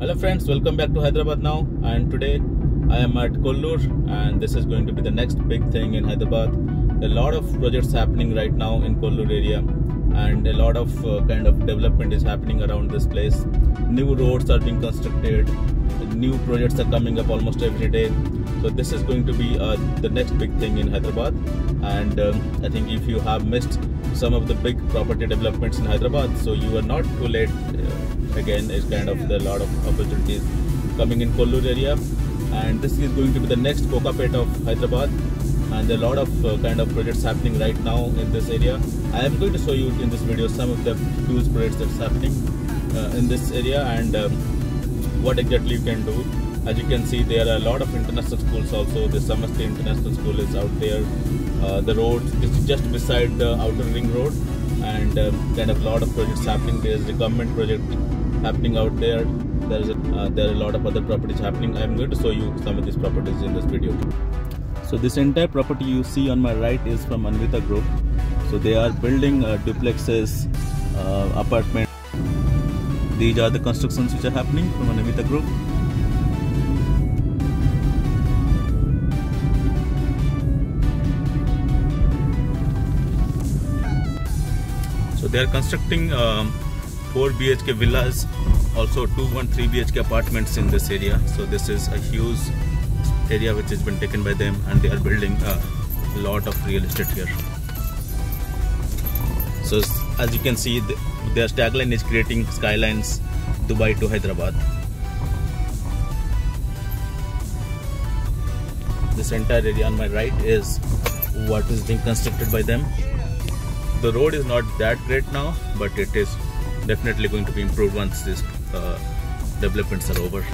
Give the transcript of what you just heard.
Hello friends, welcome back to Hyderabad now and today I am at Kollur and this is going to be the next big thing in Hyderabad. A lot of projects happening right now in Kollur area and a lot of uh, kind of development is happening around this place. New roads are being constructed, new projects are coming up almost every day. So this is going to be uh, the next big thing in Hyderabad. And um, I think if you have missed some of the big property developments in Hyderabad so you are not too late. Uh, again it's kind of a lot of opportunities coming in Kollur area. And this is going to be the next Kokapet of Hyderabad and a lot of uh, kind of projects happening right now in this area. I am going to show you in this video some of the huge projects that's happening uh, in this area and um, what exactly you can do. As you can see there are a lot of international schools also. The Samasti International School is out there. Uh, the road is just beside the outer ring road and um, kind of a lot of projects happening. There is a government project happening out there. There is a, uh, there are a lot of other properties happening. I am going to show you some of these properties in this video. So this entire property you see on my right is from Anvita Group. So they are building uh, duplexes, uh, apartment. These are the constructions which are happening from Anvita Group. So they are constructing um, 4 BHK villas, also 2 1 3 BHK apartments in this area. So this is a huge area which has been taken by them and they are building a lot of real estate here. So as you can see the, their tagline is creating skylines Dubai to Hyderabad. This entire area on my right is what is being constructed by them. The road is not that great now but it is definitely going to be improved once these uh, developments are over.